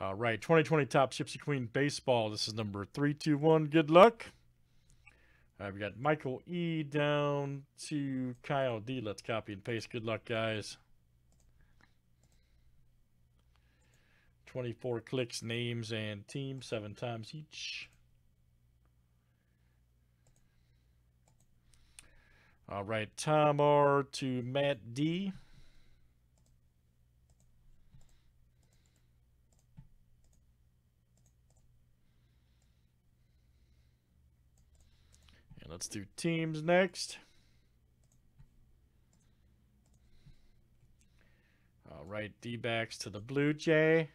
All right, 2020 Topps Gypsy Queen Baseball. This is number 321. Good luck. All right, we got Michael E down to Kyle D. Let's copy and paste. Good luck, guys. 24 clicks, names, and teams, seven times each. All right, Tom R to Matt D. let's do teams next. All right, D backs to the Blue Jay.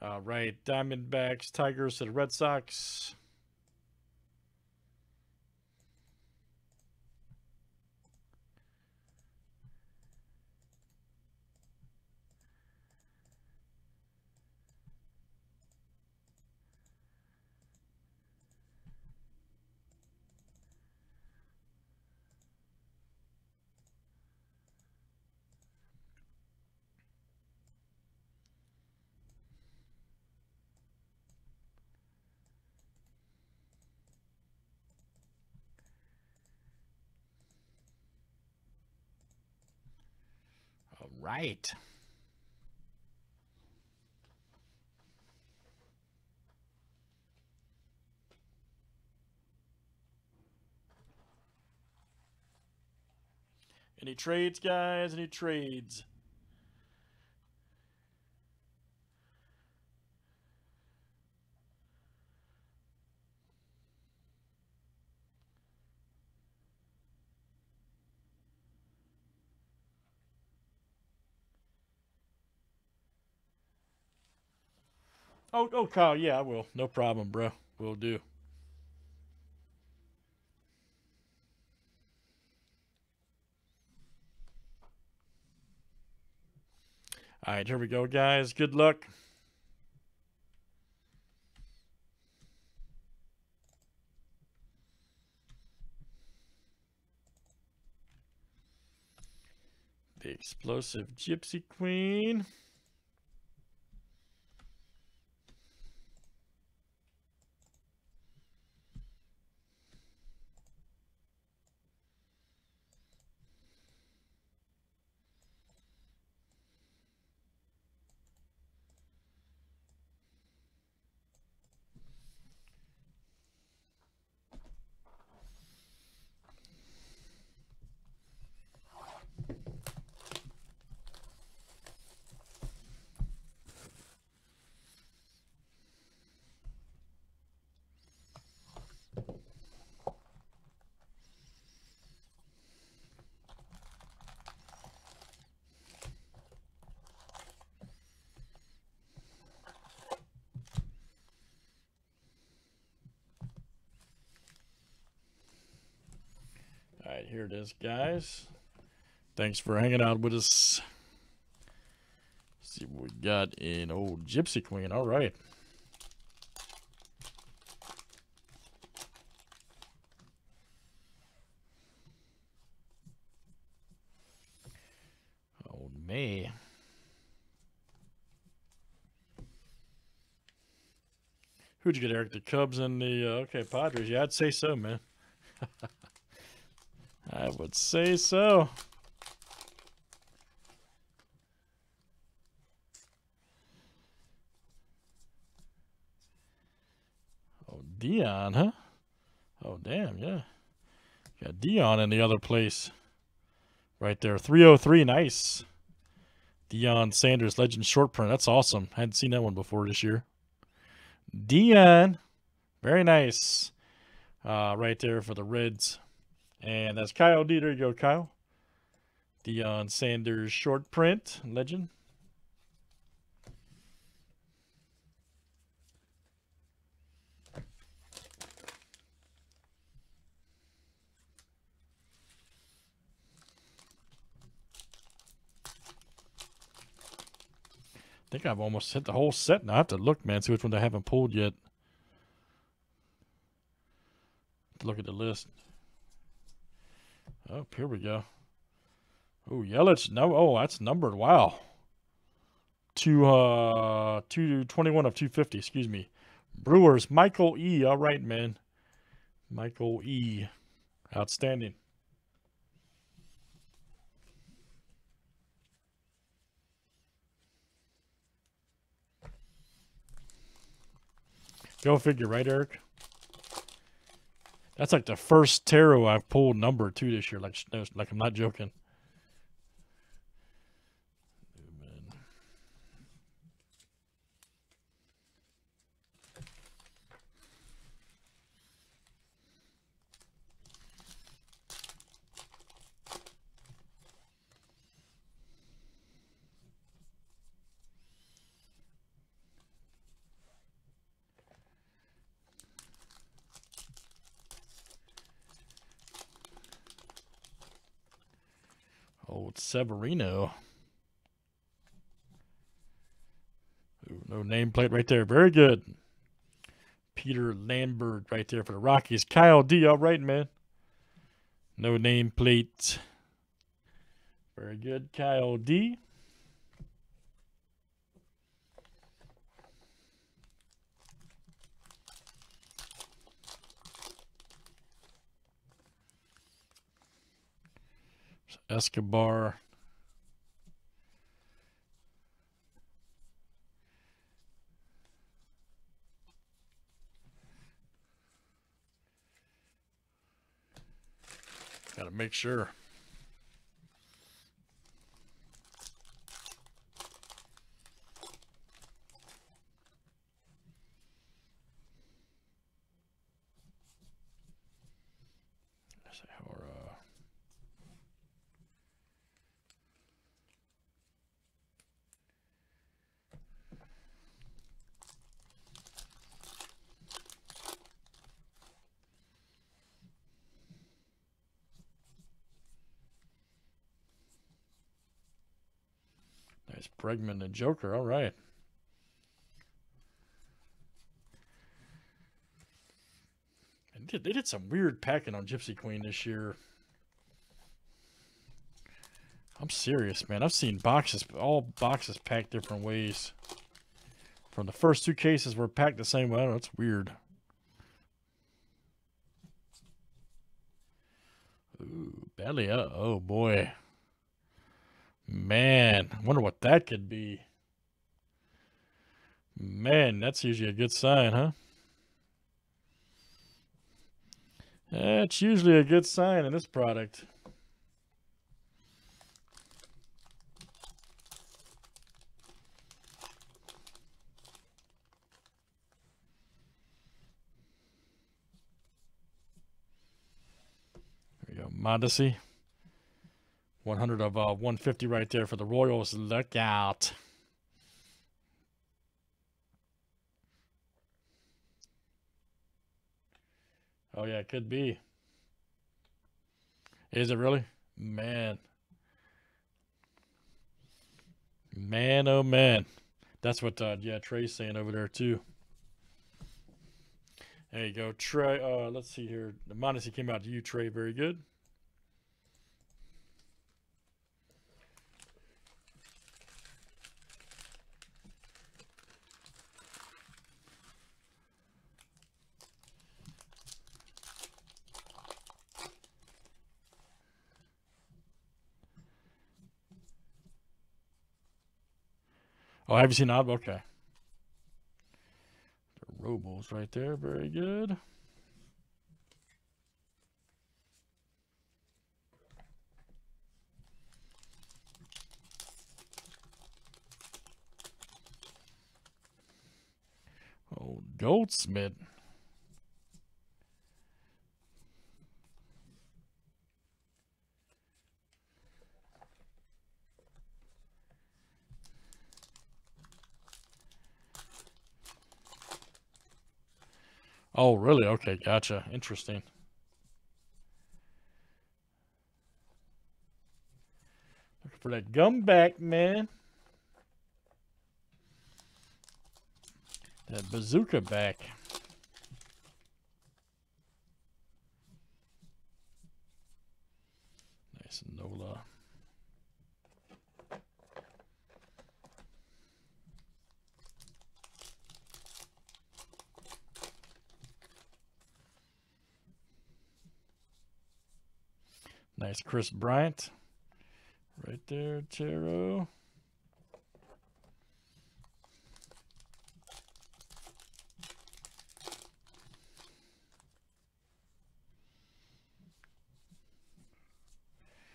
All right, Diamondbacks, Tigers to the Red Sox. All right. Any trades, guys? Any trades? Oh, oh, Kyle, yeah, I will. No problem, bro. Will do. All right, here we go, guys. Good luck. The explosive Gypsy Queen. Here it is, guys. Thanks for hanging out with us. see what we got in old Gypsy Queen. All right. Old May. Who'd you get, Eric? The Cubs and the uh, okay Padres. Yeah, I'd say so, man. I would say so. Oh, Deion, huh? Oh, damn, yeah. Got Deion in the other place. Right there. 303, nice. Deion Sanders, Legend Short Print. That's awesome. I Hadn't seen that one before this year. Deion. Very nice. Uh, right there for the Reds. And that's Kyle D. There you go, Kyle. Deion Sanders short print, legend. I think I've almost hit the whole set now. I have to look, man, see which ones I haven't pulled yet. look at the list. Oh, here we go. Oh, Yelich. No, oh, that's numbered. Wow. Two, uh, two twenty-one of two fifty. Excuse me. Brewers. Michael E. All right, man. Michael E. Outstanding. Go figure, right, Eric? That's like the first tarot I've pulled number two this year. Like, like I'm not joking. Old Severino. Ooh, no nameplate right there. Very good. Peter Lambert right there for the Rockies. Kyle D. All right, man. No nameplate. Very good. Kyle D. Escobar. Got to make sure. Nice Bregman and Joker. All right. And they did some weird packing on Gypsy Queen this year. I'm serious, man. I've seen boxes, all boxes packed different ways. From the first two cases were packed the same way. I know, it's weird. Ooh, belly. Uh, oh boy. Man, I wonder what that could be. Man, that's usually a good sign, huh? That's usually a good sign in this product. There we go, Mondesi. 100 of uh, 150 right there for the Royals. Look out. Oh, yeah, it could be. Is it really? Man. Man, oh, man. That's what, uh, yeah, Trey's saying over there, too. There you go. Trey, uh, let's see here. The Mondesi came out to you, Trey. Very good. Oh, have you seen Odd? Okay. The Robles right there. Very good. Oh, Goldschmidt. Oh, really? Okay, gotcha. Interesting. Looking for that gum back, man. That bazooka back. Nice Nola. Nice Kris Bryant. Right there, Taro.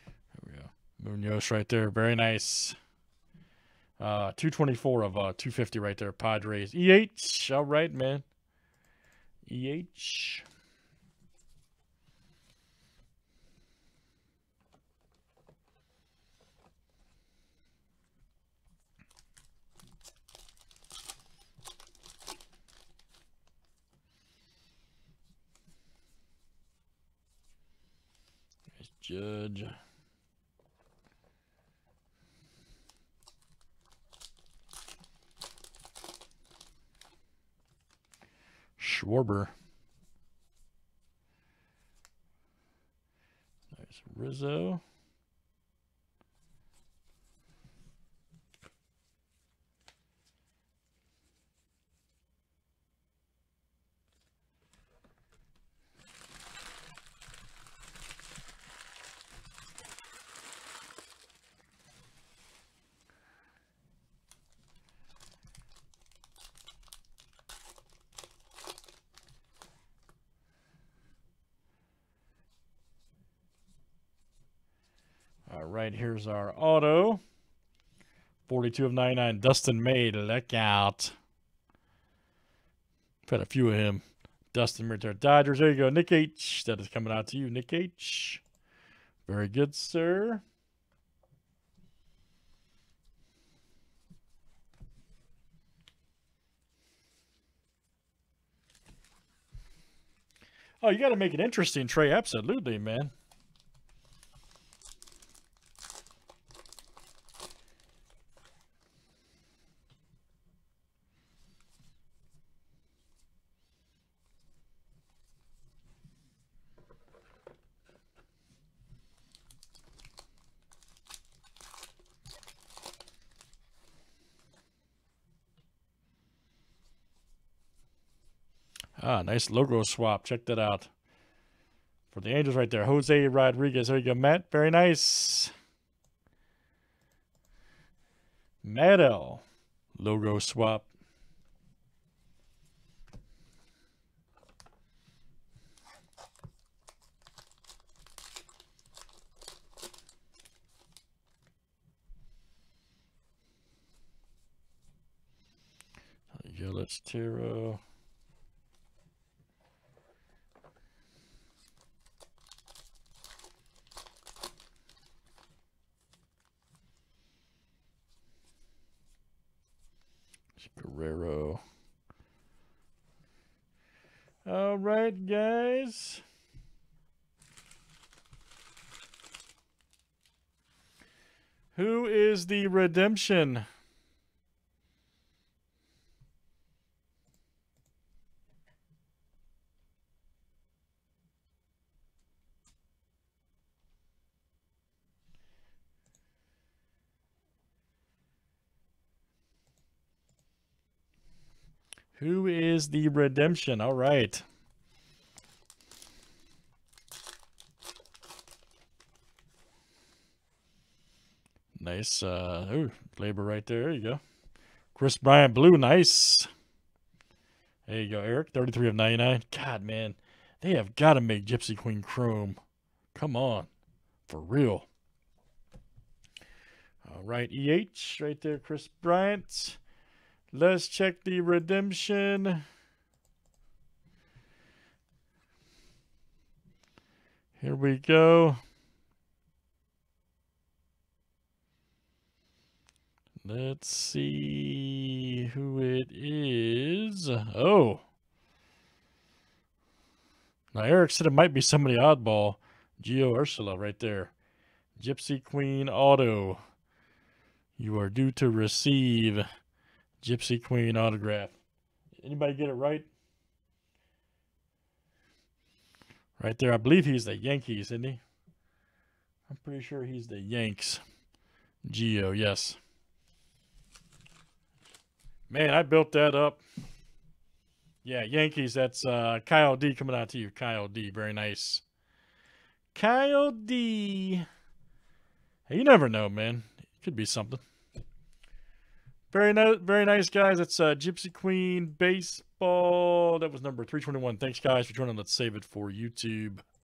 There we go. Munoz right there. Very nice. Uh, 224 of uh, 250 right there. Padres. EH. All right, man. EH. Judge. Schwarber. Nice Rizzo. Right, here's our auto. 42 of 99. Dustin May, look out. I've had a few of him. Dustin there. Dodgers. There you go. Nick H. That is coming out to you, Nick H. Very good, sir. Oh, you got to make it interesting, Trey. Absolutely, man. Ah, nice logo swap. Check that out. For the Angels right there. Jose Rodriguez. There you go, Matt. Very nice. Madel. Logo swap. Let's Tiro. Guerrero. All right, guys. Who is the redemption? Who is the redemption? All right. Nice. Uh, ooh, labor right there. There you go. Kris Bryant Blue. Nice. There you go, Eric. 33 of 99. God, man. They have got to make Gypsy Queen Chrome. Come on. For real. All right, EH right there, Kris Bryant. Let's check the redemption. Here we go. Let's see who it is. Oh. Now, Eric said it might be somebody oddball. Gio Urshela right there. Gypsy Queen Auto. You are due to receive Gypsy Queen autograph. Anybody get it right? Right there. I believe he's the Yankees, isn't he? I'm Pretty sure he's the Yanks. Geo, yes. Man, I built that up. Yeah, Yankees. That's uh, Kyle D coming out to you. Kyle D. Very nice. Kyle D. Hey, you never know, man. It could be something. Very nice, very nice, guys. That's uh, Gypsy Queen Baseball. That was number 321. Thanks, guys, for joining. Let's save it for YouTube.